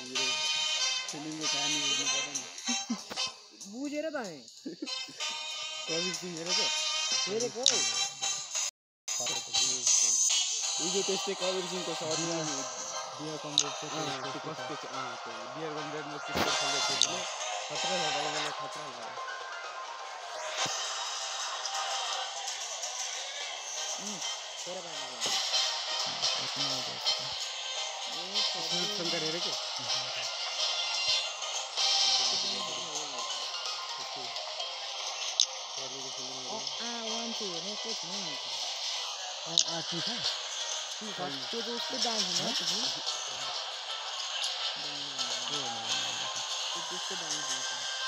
गरेँ हिरो फिल्मको कहानी बुझ्नु पऱ्यो नि बुझेर त हामी कवि सिंह हेर त हेरेको हौ हिजो त्यस्तै कबीर सिंहको सर्टमा बिहा कम्प्लिट अँ, त्यो कस्तो छ अँ, त्यो बियर कम्प्लेटमा त्यस्तो खाले थियो भने खतरा छ तपाईँलाई खतरा छ छोरा पानी सुनिल शङ्कर हेरेको वान टू हेर्ने को छैन आर्टी छ त्यो त उसको डान्स होइन त्यो त्यसको डान्स हुन्छ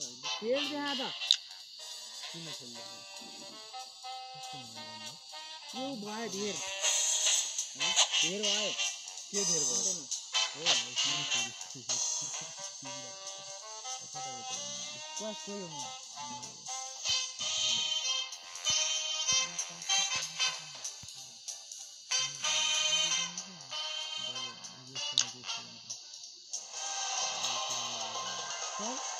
खेल त्यहाँ त यो भयो धेर धेर भयो के धेर भयो आउँदैन। बस गयो म सर यो भयो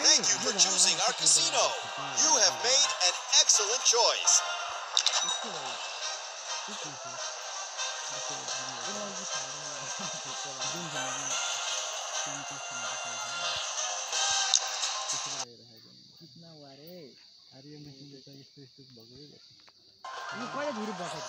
Thank you for choosing our casino. You have made an excellent choice. कितना हुआ रे आर्य मेसिनले त यस्तो यस्तो भएको यो कहिले धुरी बसेको